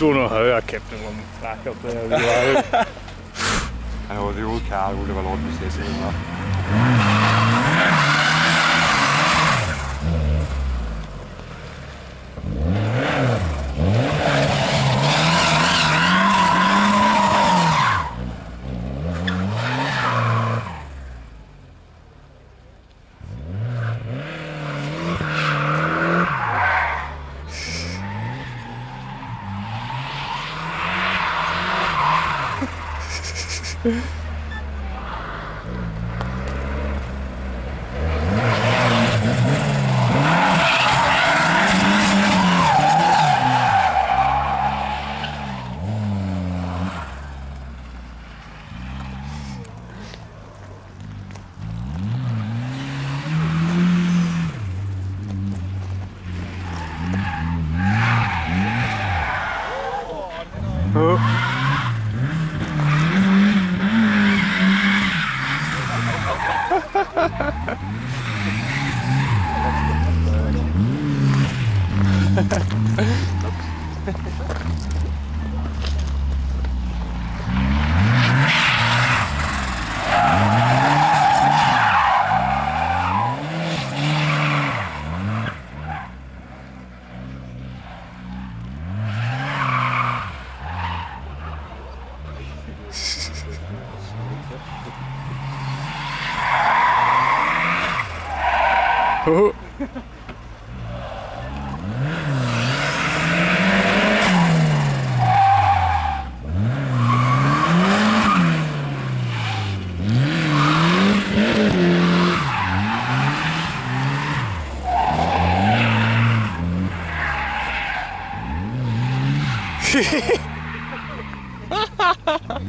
Du er noget højere, Captain, hvor man snakker på det her. Han var det ude Karl, det var lort, vi ser sig Oh ハハハハ